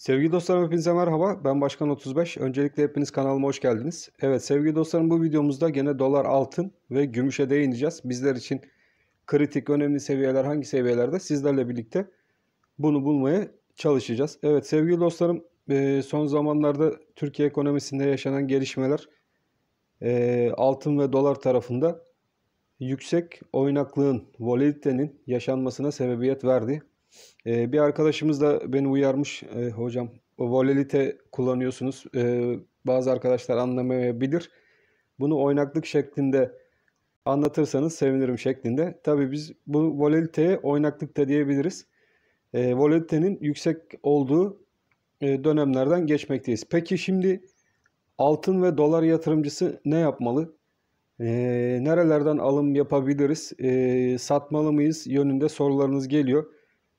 Sevgili dostlarım hepinize merhaba. Ben Başkan 35. Öncelikle hepiniz kanalıma hoş geldiniz. Evet sevgili dostlarım bu videomuzda gene dolar, altın ve gümüşe değineceğiz. Bizler için kritik, önemli seviyeler hangi seviyelerde sizlerle birlikte bunu bulmaya çalışacağız. Evet sevgili dostlarım e, son zamanlarda Türkiye ekonomisinde yaşanan gelişmeler e, altın ve dolar tarafında yüksek oynaklığın, volatilitenin yaşanmasına sebebiyet verdi. Ee, bir arkadaşımız da beni uyarmış. Ee, hocam volatilite kullanıyorsunuz. Ee, bazı arkadaşlar anlamayabilir. Bunu oynaklık şeklinde anlatırsanız sevinirim şeklinde. Tabii biz bu volatiliteye oynaklık da diyebiliriz. Ee, volatilitenin yüksek olduğu e, dönemlerden geçmekteyiz. Peki şimdi altın ve dolar yatırımcısı ne yapmalı? Ee, nerelerden alım yapabiliriz? Ee, satmalı mıyız? Yönünde sorularınız geliyor.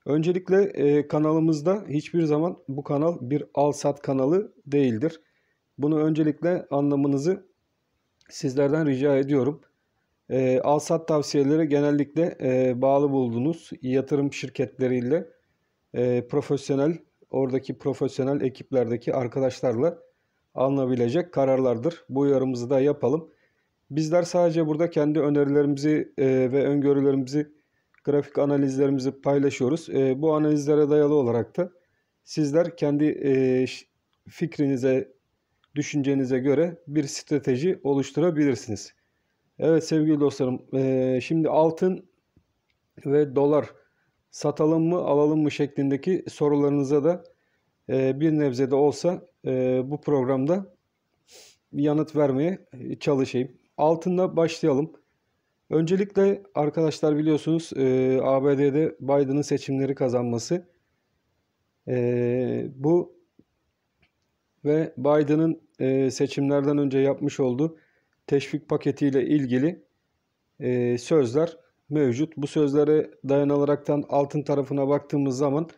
Öncelikle e, kanalımızda hiçbir zaman bu kanal bir al-sat kanalı değildir. Bunu öncelikle anlamanızı sizlerden rica ediyorum. E, al-sat tavsiyeleri genellikle e, bağlı bulduğunuz yatırım şirketleriyle e, profesyonel, oradaki profesyonel ekiplerdeki arkadaşlarla alınabilecek kararlardır. Bu uyarımızı da yapalım. Bizler sadece burada kendi önerilerimizi e, ve öngörülerimizi grafik analizlerimizi paylaşıyoruz. E, bu analizlere dayalı olarak da sizler kendi e, fikrinize, düşüncenize göre bir strateji oluşturabilirsiniz. Evet sevgili dostlarım, e, şimdi altın ve dolar satalım mı alalım mı şeklindeki sorularınıza da e, bir nebze de olsa e, bu programda yanıt vermeye çalışayım. Altında başlayalım. Öncelikle arkadaşlar biliyorsunuz e, ABD'de Biden'ın seçimleri kazanması. E, bu ve Biden'ın e, seçimlerden önce yapmış olduğu teşvik paketiyle ilgili e, sözler mevcut. Bu sözlere dayanılaraktan altın tarafına baktığımız zaman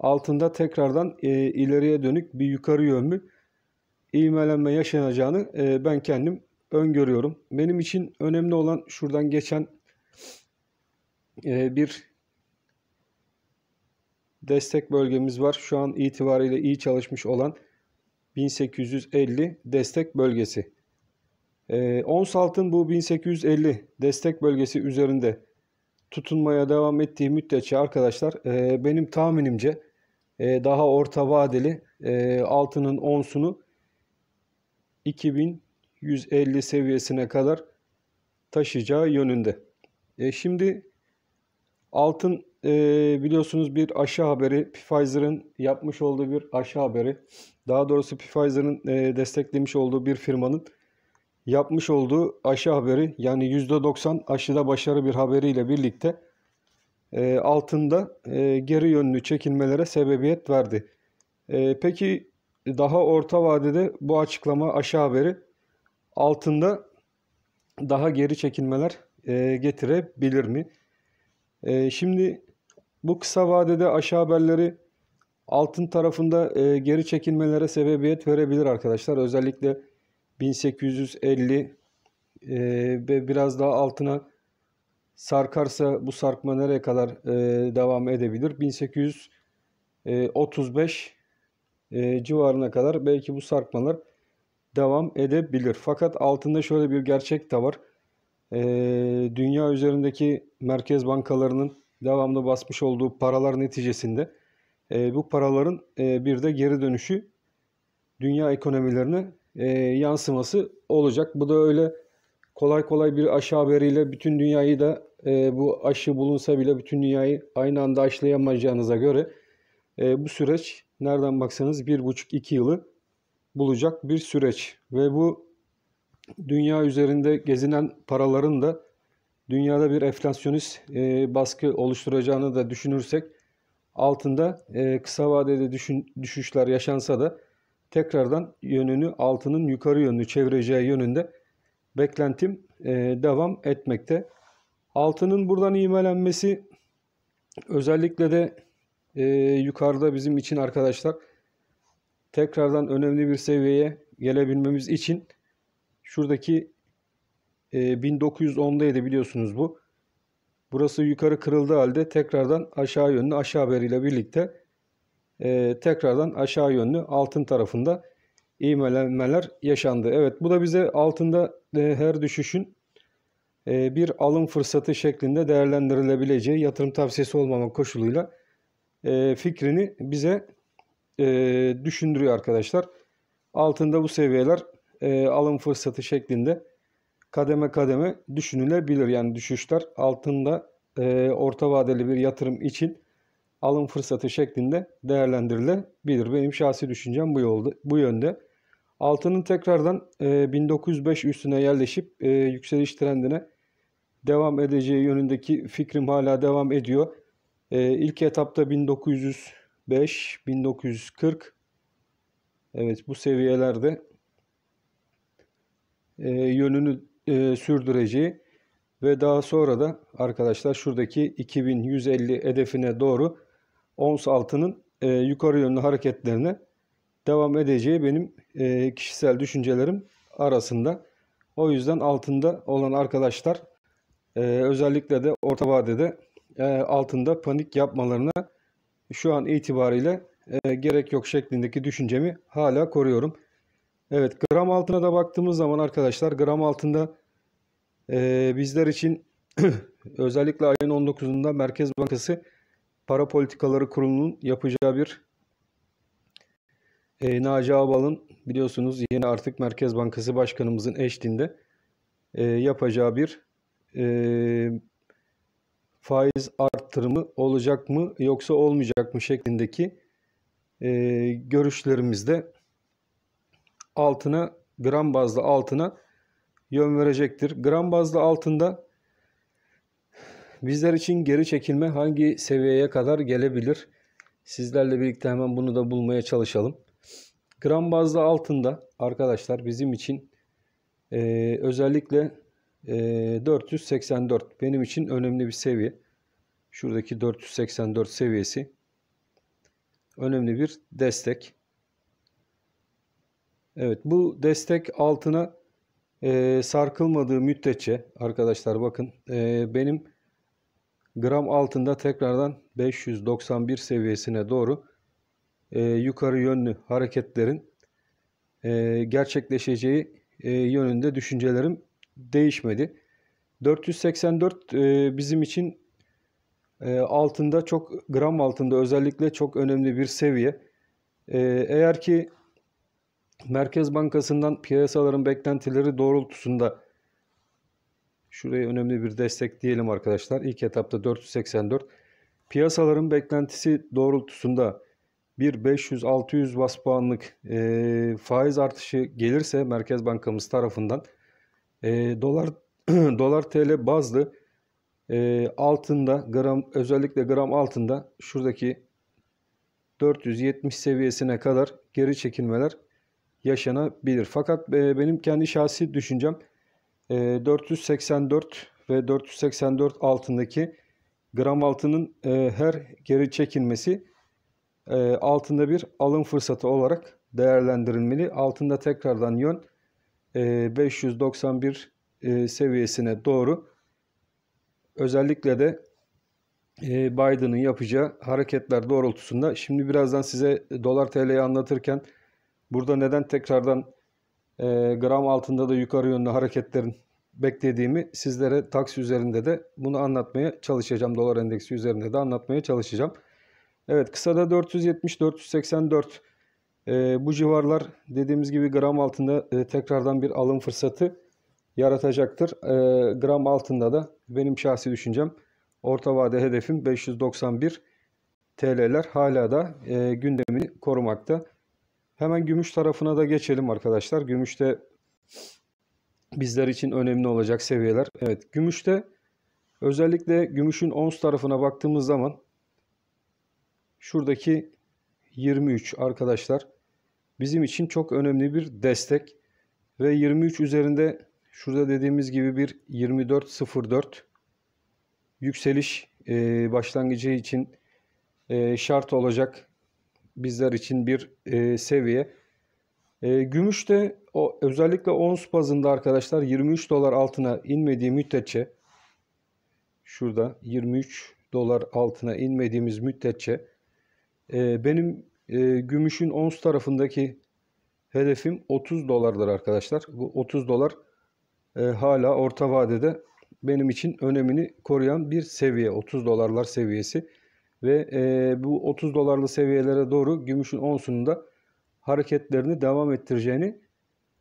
altında tekrardan e, ileriye dönük bir yukarı yönlü ivmelenme yaşanacağını e, ben kendim öngörüyorum. Benim için önemli olan şuradan geçen e, bir destek bölgemiz var. Şu an itibariyle iyi çalışmış olan 1850 destek bölgesi. E, ons altın bu 1850 destek bölgesi üzerinde tutunmaya devam ettiği müddetçe arkadaşlar e, benim tahminimce e, daha orta vadeli e, altının onsunu 2000 150 seviyesine kadar taşıyacağı yönünde. E şimdi altın e, biliyorsunuz bir aşı haberi Pfizer'ın yapmış olduğu bir aşı haberi. Daha doğrusu Pfizer'ın e, desteklemiş olduğu bir firmanın yapmış olduğu aşı haberi yani %90 aşıda başarı bir haberiyle birlikte e, altında e, geri yönlü çekilmelere sebebiyet verdi. E, peki daha orta vadede bu açıklama aşı haberi altında daha geri çekilmeler e, getirebilir mi? E, şimdi bu kısa vadede aşağı haberleri altın tarafında e, geri çekilmelere sebebiyet verebilir arkadaşlar. Özellikle 1850 e, ve biraz daha altına sarkarsa bu sarkma nereye kadar devam edebilir? 1835 e, civarına kadar belki bu sarkmalar devam edebilir. Fakat altında şöyle bir gerçek de var. E, dünya üzerindeki merkez bankalarının devamlı basmış olduğu paralar neticesinde e, bu paraların e, bir de geri dönüşü dünya ekonomilerine e, yansıması olacak. Bu da öyle kolay kolay bir aşı haberiyle bütün dünyayı da e, bu aşı bulunsa bile bütün dünyayı aynı anda aşılayamayacağınıza göre e, bu süreç nereden baksanız bir buçuk iki yılı bulacak bir süreç ve bu dünya üzerinde gezinen paraların da dünyada bir enflasyonist e, baskı oluşturacağını da düşünürsek altında e, kısa vadede düşün, düşüşler yaşansa da tekrardan yönünü altının yukarı yönlü çevireceği yönünde beklentim e, devam etmekte. Altının buradan iğmelenmesi özellikle de e, yukarıda bizim için arkadaşlar tekrardan önemli bir seviyeye gelebilmemiz için şuradaki e, 1910'daydı biliyorsunuz bu. Burası yukarı kırıldığı halde tekrardan aşağı yönlü aşağı haberiyle birlikte e, tekrardan aşağı yönlü altın tarafında ivmelenmeler yaşandı. Evet bu da bize altında e, her düşüşün e, bir alım fırsatı şeklinde değerlendirilebileceği yatırım tavsiyesi olmamak koşuluyla e, fikrini bize e, düşündürüyor arkadaşlar. Altında bu seviyeler e, alım fırsatı şeklinde kademe kademe düşünülebilir. Yani düşüşler altında e, orta vadeli bir yatırım için alım fırsatı şeklinde değerlendirilebilir. Benim şahsi düşüncem bu yolda, bu yönde. Altının tekrardan e, 1905 üstüne yerleşip e, yükseliş trendine devam edeceği yönündeki fikrim hala devam ediyor. E, ilk etapta 1905, 1940 evet bu seviyelerde e, yönünü e, sürdüreceği ve daha sonra da arkadaşlar şuradaki 2150 hedefine doğru ons altının e, yukarı yönlü hareketlerine devam edeceği benim e, kişisel düşüncelerim arasında. O yüzden altında olan arkadaşlar e, özellikle de orta vadede e, altında panik yapmalarına şu an itibariyle e, gerek yok şeklindeki düşüncemi hala koruyorum. Evet gram altına da baktığımız zaman arkadaşlar gram altında e, bizler için özellikle ayın 19'unda Merkez Bankası Para Politikaları Kurulu'nun yapacağı bir e, Naci Ağbal'ın biliyorsunuz yeni artık Merkez Bankası Başkanımızın eşliğinde e, yapacağı bir e, faiz arttırımı olacak mı yoksa olmayacak mı şeklindeki e, görüşlerimizde altına gram bazlı altına yön verecektir. Gram bazlı altında bizler için geri çekilme hangi seviyeye kadar gelebilir? Sizlerle birlikte hemen bunu da bulmaya çalışalım. Gram bazlı altında arkadaşlar bizim için e, özellikle e, 484 benim için önemli bir seviye. Şuradaki 484 seviyesi önemli bir destek. Evet bu destek altına e, sarkılmadığı müddetçe arkadaşlar bakın e, benim gram altında tekrardan 591 seviyesine doğru e, yukarı yönlü hareketlerin e, gerçekleşeceği e, yönünde düşüncelerim değişmedi. 484 e, bizim için e, altında çok gram altında özellikle çok önemli bir seviye. E, eğer ki Merkez Bankası'ndan piyasaların beklentileri doğrultusunda şuraya önemli bir destek diyelim arkadaşlar. İlk etapta 484. Piyasaların beklentisi doğrultusunda bir 500-600 bas puanlık e, faiz artışı gelirse Merkez Bankamız tarafından e, dolar dolar TL bazlı e, altında gram özellikle gram altında şuradaki 470 seviyesine kadar geri çekilmeler yaşanabilir. Fakat e, benim kendi şahsi düşüncem e, 484 ve 484 altındaki gram altının e, her geri çekilmesi e, altında bir alım fırsatı olarak değerlendirilmeli. Altında tekrardan yön 591 e, seviyesine doğru özellikle de e, Biden'ın yapacağı hareketler doğrultusunda şimdi birazdan size dolar TL'yi anlatırken burada neden tekrardan e, gram altında da yukarı yönlü hareketlerin beklediğimi sizlere taksi üzerinde de bunu anlatmaya çalışacağım. Dolar endeksi üzerinde de anlatmaya çalışacağım. Evet kısada 470-484 e, bu civarlar dediğimiz gibi gram altında e, tekrardan bir alım fırsatı yaratacaktır. E, gram altında da benim şahsi düşüncem orta vade hedefim 591 TL'ler hala da e, gündemini korumakta. Hemen gümüş tarafına da geçelim arkadaşlar. Gümüşte bizler için önemli olacak seviyeler. Evet gümüşte özellikle gümüşün ons tarafına baktığımız zaman şuradaki 23 arkadaşlar bizim için çok önemli bir destek ve 23 üzerinde şurada dediğimiz gibi bir 24.04 yükseliş e, başlangıcı için e, şart olacak bizler için bir e, seviye. E, gümüş de o, özellikle ons bazında arkadaşlar 23 dolar altına inmediği müddetçe şurada 23 dolar altına inmediğimiz müddetçe E, benim e, gümüşün ons tarafındaki hedefim 30 dolardır arkadaşlar. Bu 30 dolar e, hala orta vadede benim için önemini koruyan bir seviye. 30 dolarlar seviyesi. Ve e, bu 30 dolarlı seviyelere doğru gümüşün onsunun da hareketlerini devam ettireceğini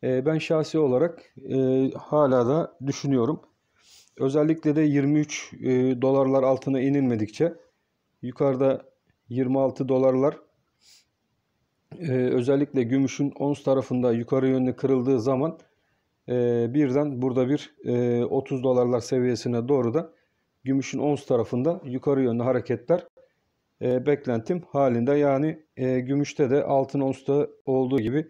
e, ben şahsi olarak e, hala da düşünüyorum. Özellikle de 23 e, dolarlar altına inilmedikçe yukarıda 26 dolarlar e, özellikle gümüşün ons tarafında yukarı yönlü kırıldığı zaman e, birden burada bir e, 30 dolarlar seviyesine doğru da gümüşün ons tarafında yukarı yönlü hareketler e, beklentim halinde. Yani e, gümüşte de altın onsta olduğu gibi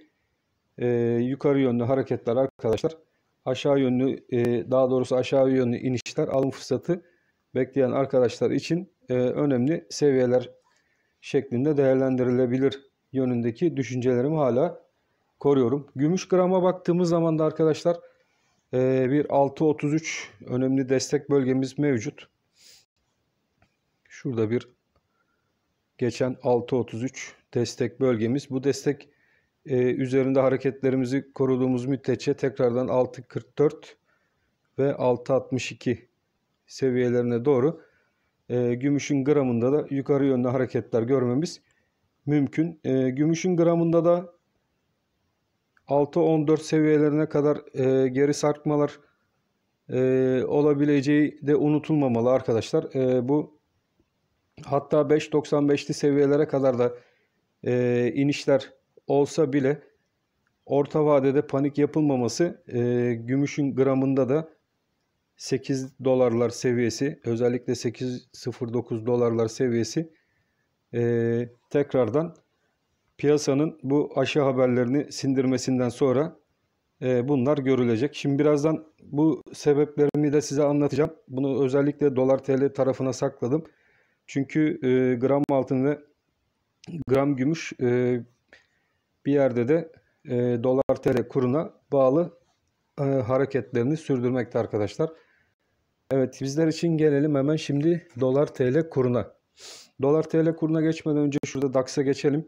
e, yukarı yönlü hareketler arkadaşlar aşağı yönlü e, daha doğrusu aşağı yönlü inişler alım fırsatı bekleyen arkadaşlar için e, önemli seviyeler şeklinde değerlendirilebilir yönündeki düşüncelerimi hala koruyorum. Gümüş grama baktığımız zaman da arkadaşlar e, bir 6.33 önemli destek bölgemiz mevcut. Şurada bir geçen 6.33 destek bölgemiz. Bu destek e, üzerinde hareketlerimizi koruduğumuz müddetçe tekrardan 6.44 ve 6.62 seviyelerine doğru e, gümüşün gramında da yukarı yönlü hareketler görmemiz mümkün. E, gümüşün gramında da 6.14 seviyelerine kadar e, geri sarkmalar e, olabileceği de unutulmamalı arkadaşlar. E, bu hatta 5.95'li seviyelere kadar da e, inişler olsa bile orta vadede panik yapılmaması e, gümüşün gramında da 8 dolarlar seviyesi özellikle 8.09 dolarlar seviyesi e, tekrardan piyasanın bu aşı haberlerini sindirmesinden sonra e, bunlar görülecek. Şimdi birazdan bu sebeplerimi de size anlatacağım. Bunu özellikle dolar TL tarafına sakladım. Çünkü e, gram altın ve gram gümüş e, bir yerde de e, dolar TL kuruna bağlı e, hareketlerini sürdürmekte arkadaşlar. Evet bizler için gelelim hemen şimdi dolar TL kuruna. Dolar TL kuruna geçmeden önce şurada DAX'a geçelim.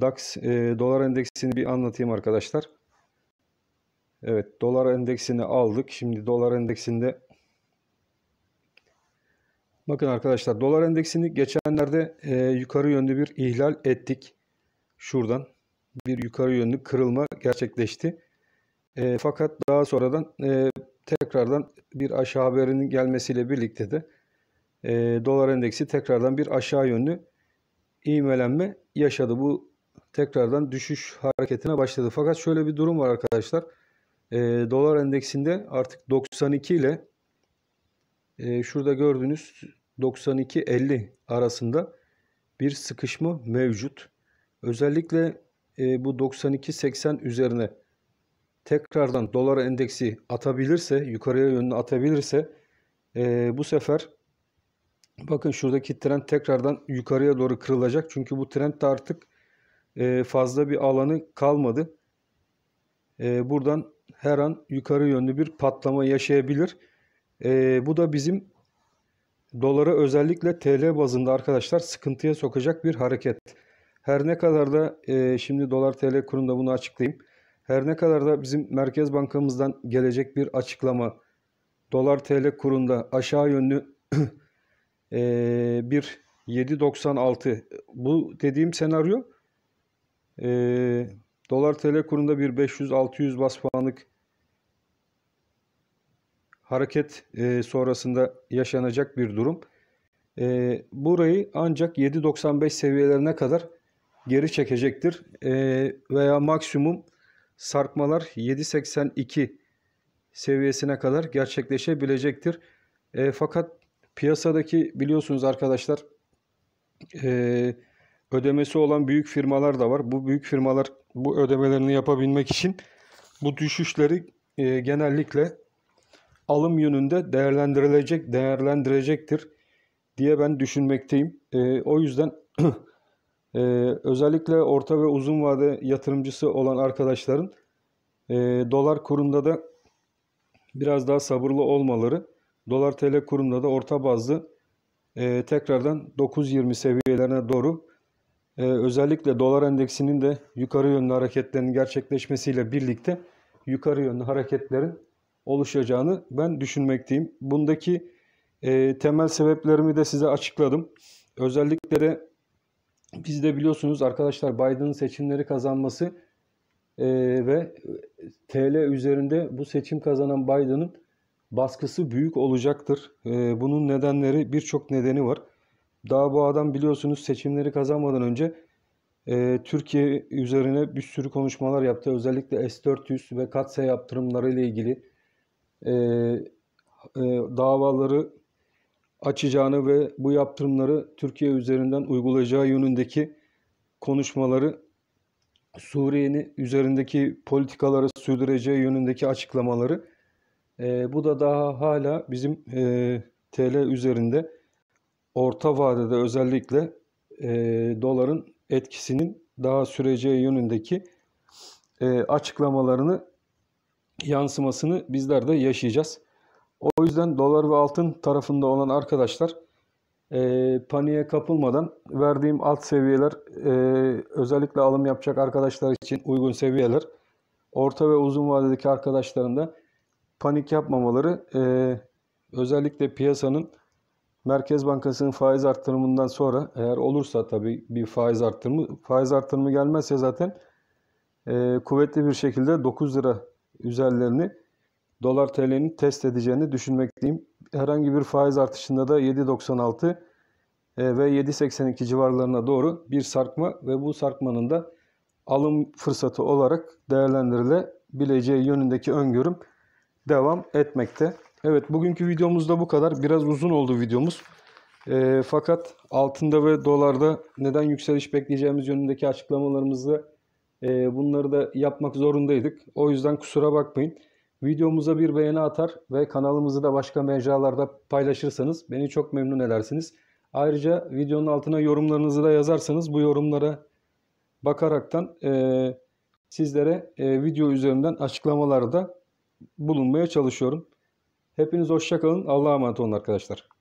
DAX e, dolar endeksini bir anlatayım arkadaşlar. Evet dolar endeksini aldık. Şimdi dolar endeksinde bakın arkadaşlar dolar endeksini geçenlerde e, yukarı yönlü bir ihlal ettik. Şuradan bir yukarı yönlü kırılma gerçekleşti. E, fakat daha sonradan e, tekrardan bir aşağı haberinin gelmesiyle birlikte de e, dolar endeksi tekrardan bir aşağı yönlü ivmelenme yaşadı. Bu tekrardan düşüş hareketine başladı. Fakat şöyle bir durum var arkadaşlar. E, dolar endeksinde artık 92 ile e, şurada gördüğünüz 92-50 arasında bir sıkışma mevcut. Özellikle e, bu 92-80 üzerine tekrardan dolar endeksi atabilirse, yukarıya yönlü atabilirse e, bu sefer bakın şuradaki trend tekrardan yukarıya doğru kırılacak. Çünkü bu trend de artık e, fazla bir alanı kalmadı. E, buradan her an yukarı yönlü bir patlama yaşayabilir. E, bu da bizim dolara özellikle TL bazında arkadaşlar sıkıntıya sokacak bir hareket. Her ne kadar da şimdi dolar TL kurunda bunu açıklayayım. Her ne kadar da bizim Merkez Bankamızdan gelecek bir açıklama dolar TL kurunda aşağı yönlü e, bir 7.96 bu dediğim senaryo e, dolar TL kurunda bir 500-600 bas puanlık hareket e, sonrasında yaşanacak bir durum. E, burayı ancak 7.95 seviyelerine kadar geri çekecektir. E, veya maksimum sarkmalar 7.82 seviyesine kadar gerçekleşebilecektir. E, fakat piyasadaki biliyorsunuz arkadaşlar e, ödemesi olan büyük firmalar da var. Bu büyük firmalar bu ödemelerini yapabilmek için bu düşüşleri e, genellikle alım yönünde değerlendirilecek değerlendirecektir diye ben düşünmekteyim. E, o yüzden özellikle orta ve uzun vade yatırımcısı olan arkadaşların dolar kurunda da biraz daha sabırlı olmaları, dolar TL kurunda da orta bazlı e, tekrardan 9.20 seviyelerine doğru e, özellikle dolar endeksinin de yukarı yönlü hareketlerinin gerçekleşmesiyle birlikte yukarı yönlü hareketlerin oluşacağını ben düşünmekteyim. Bundaki e, temel sebeplerimi de size açıkladım. Özellikle de biz de biliyorsunuz arkadaşlar Biden'ın seçimleri kazanması e, ve TL üzerinde bu seçim kazanan Biden'ın baskısı büyük olacaktır. E, bunun nedenleri birçok nedeni var. Daha bu adam biliyorsunuz seçimleri kazanmadan önce e, Türkiye üzerine bir sürü konuşmalar yaptı. Özellikle S-400 ve katsa yaptırımları ile ilgili e, e, davaları açacağını ve bu yaptırımları Türkiye üzerinden uygulayacağı yönündeki konuşmaları Suriye'nin üzerindeki politikaları sürdüreceği yönündeki açıklamaları e, bu da daha hala bizim e, TL üzerinde orta vadede özellikle e, doların etkisinin daha süreceği yönündeki e, açıklamalarını yansımasını bizler de yaşayacağız. O yüzden dolar ve altın tarafında olan arkadaşlar e, paniğe kapılmadan verdiğim alt seviyeler e, özellikle alım yapacak arkadaşlar için uygun seviyeler. Orta ve uzun vadedeki arkadaşların da panik yapmamaları e, özellikle piyasanın Merkez Bankası'nın faiz arttırımından sonra eğer olursa tabii bir faiz arttırımı faiz arttırımı gelmezse zaten e, kuvvetli bir şekilde 9 lira üzerlerini dolar TL'nin test edeceğini düşünmekteyim. Herhangi bir faiz artışında da 7.96 e, ve 7.82 civarlarına doğru bir sarkma ve bu sarkmanın da alım fırsatı olarak değerlendirilebileceği yönündeki öngörüm devam etmekte. Evet bugünkü videomuzda bu kadar. Biraz uzun oldu videomuz. E, fakat altında ve dolarda neden yükseliş bekleyeceğimiz yönündeki açıklamalarımızı e, bunları da yapmak zorundaydık. O yüzden kusura bakmayın. Videomuza bir beğeni atar ve kanalımızı da başka mecralarda paylaşırsanız beni çok memnun edersiniz. Ayrıca videonun altına yorumlarınızı da yazarsanız bu yorumlara bakaraktan e, sizlere e, video üzerinden açıklamalarda bulunmaya çalışıyorum. Hepiniz hoşçakalın. Allah'a emanet olun arkadaşlar.